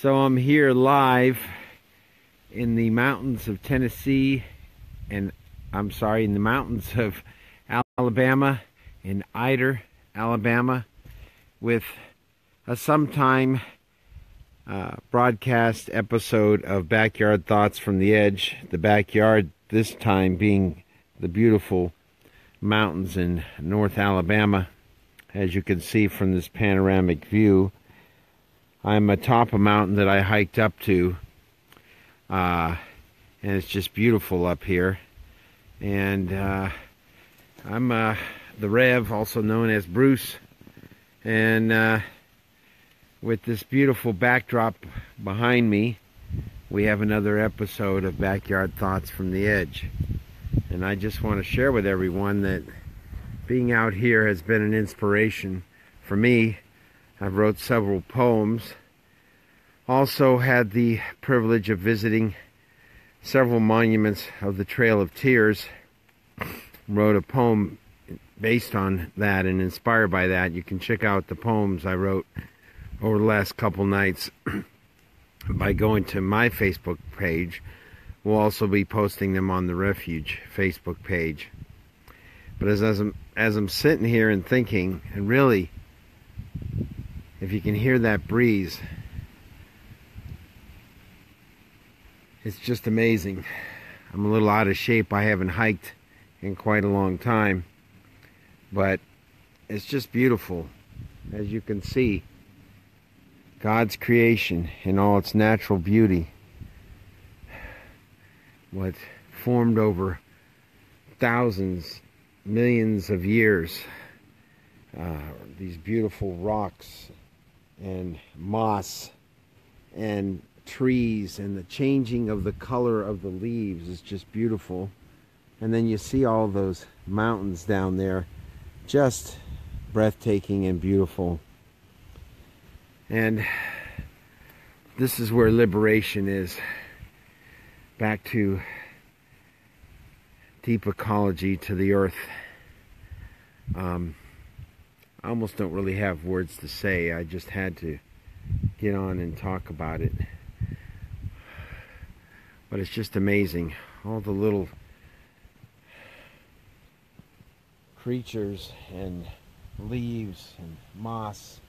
So I'm here live in the mountains of Tennessee and I'm sorry, in the mountains of Alabama, in Ider, Alabama, with a sometime uh, broadcast episode of Backyard Thoughts from the Edge. The backyard this time being the beautiful mountains in North Alabama, as you can see from this panoramic view. I'm atop a mountain that I hiked up to, uh, and it's just beautiful up here and uh, I'm uh, the Rev, also known as Bruce, and uh, with this beautiful backdrop behind me, we have another episode of Backyard Thoughts from the Edge. And I just want to share with everyone that being out here has been an inspiration for me. I've wrote several poems. Also had the privilege of visiting several monuments of the Trail of Tears. Wrote a poem based on that and inspired by that. You can check out the poems I wrote over the last couple nights by going to my Facebook page. We'll also be posting them on the Refuge Facebook page. But as, as, I'm, as I'm sitting here and thinking, and really, if you can hear that breeze, it's just amazing. I'm a little out of shape. I haven't hiked in quite a long time, but it's just beautiful. As you can see, God's creation in all its natural beauty, what formed over thousands, millions of years, uh, these beautiful rocks and moss and trees and the changing of the color of the leaves is just beautiful. And then you see all those mountains down there, just breathtaking and beautiful. And this is where liberation is. Back to deep ecology, to the earth. Um, I almost don't really have words to say. I just had to get on and talk about it. But it's just amazing. All the little creatures and leaves and moss.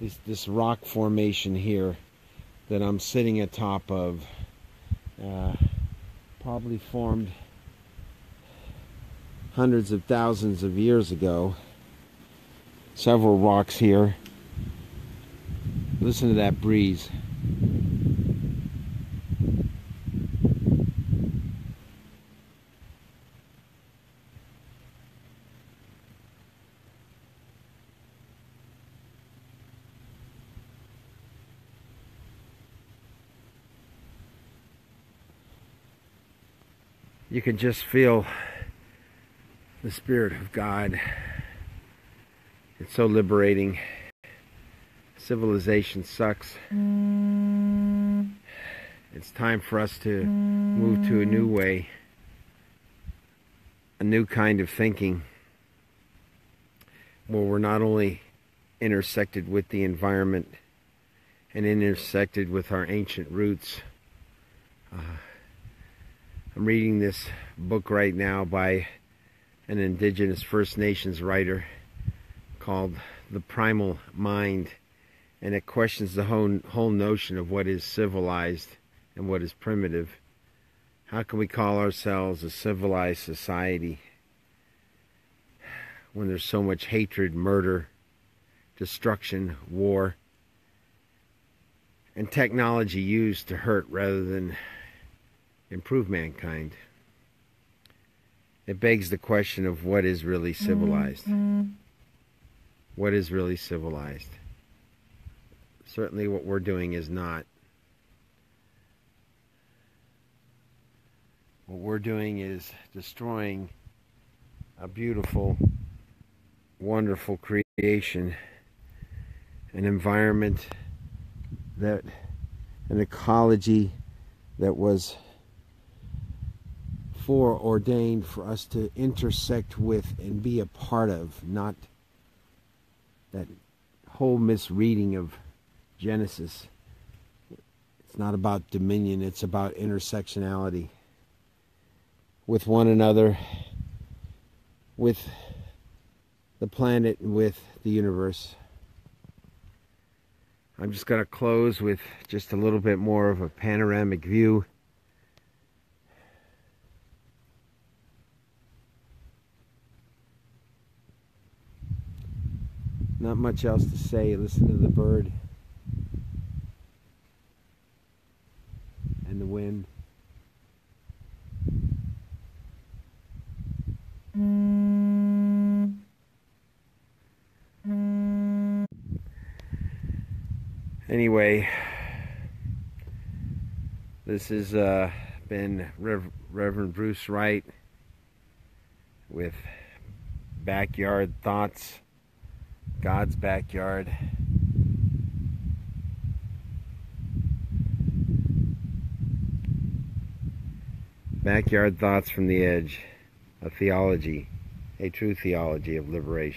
This, this rock formation here that I'm sitting atop of uh, probably formed hundreds of thousands of years ago. Several rocks here. Listen to that breeze. you can just feel the Spirit of God. It's so liberating. Civilization sucks. It's time for us to move to a new way, a new kind of thinking, where we're not only intersected with the environment and intersected with our ancient roots. Uh, I'm reading this book right now by an indigenous First Nations writer called The Primal Mind, and it questions the whole, whole notion of what is civilized and what is primitive. How can we call ourselves a civilized society when there's so much hatred, murder, destruction, war, and technology used to hurt rather than improve mankind. It begs the question of what is really civilized. Mm-hmm. What is really civilized? Certainly, what we're doing is not. What we're doing is destroying a beautiful, wonderful creation, an environment that, an ecology that was foreordained for us to intersect with and be a part of, not that whole misreading of Genesis It's not about dominion, it's about intersectionality with one another, with the planet, and with the universe. I'm just going to close with just a little bit more of a panoramic view. Not much else to say. Listen to the bird and the wind. Anyway, this has uh, been Rev Reverend Bruce Wright with Backyard Thoughts. God's backyard. Backyard thoughts from the edge, a theology, a true theology of liberation.